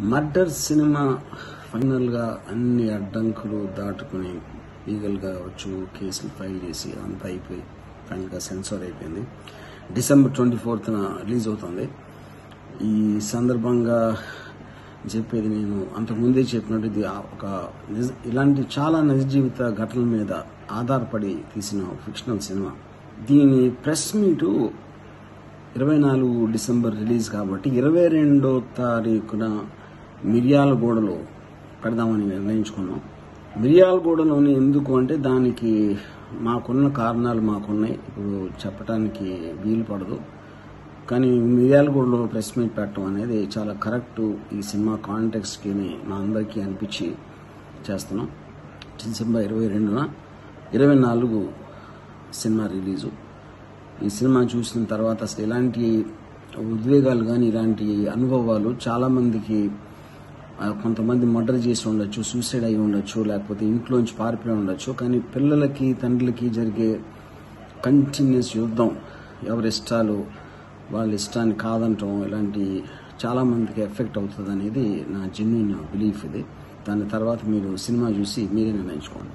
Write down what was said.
Murder cinema ఫైనల్గా అన్ని అడ్డంకులు దాటుకుని లీగల్గా వచ్చు కేసులు ఫైల్ చేసి అంతా అయిపోయి ఫైనల్గా సెన్సార్ అయిపోయింది. డిసెంబర్ ట్వంటీ ఫోర్త్న రిలీజ్ అవుతుంది. ఈ సందర్భంగా చెప్పేది నేను అంతకుముందే చెప్పినట్టు ఇది ఆ ఒక నిజ ఇలాంటి చాలా నిజ జీవిత ఘటనల మీద ఆధారపడి తీసిన ఫిక్షనల్ సినిమా. దీని ప్రెస్ మీటు ఇరవై నాలుగు డిసెంబర్ రిలీజ్ కాబట్టి ఇరవై రెండో తారీఖున మిరియాల గూడలో పెడదామని నిర్ణయించుకున్నాం. మిరియాల గూడలోని ఎందుకు అంటే దానికి మాకున్న కారణాలు మాకున్నాయి. ఇప్పుడు చెప్పడానికి వీలు పడదు. కానీ మిర్యాలగూడలో ప్రెస్ మీట్ పెట్టడం అనేది చాలా కరెక్ట్ ఈ సినిమా కాంటెక్స్కి మా అందరికీ అనిపించి చేస్తున్నాం. డిసెంబర్ ఇరవై రెండున ఇరవై నాలుగు సినిమా రిలీజు. ఈ సినిమా చూసిన తర్వాత అసలు ఇలాంటి ఉద్వేగాలు కానీ ఇలాంటి అనుభవాలు చాలామందికి కొంతమంది మర్డర్ చేసి ఉండొచ్చు సూసైడ్ అయి ఉండొచ్చు లేకపోతే ఇంట్లోంచి పారిపోయి ఉండొచ్చు. కానీ పిల్లలకి తండ్రులకి జరిగే కంటిన్యూస్ యుద్ధం ఎవరి ఇష్టాలు వాళ్ళ ఇష్టాన్ని కాదంటం ఇలాంటి చాలామందికి ఎఫెక్ట్ అవుతుంది అనేది నా జెన్యున్ బిలీఫ్ ఇది. దాని తర్వాత మీరు సినిమా చూసి మీరే నిర్ణయించుకోండి.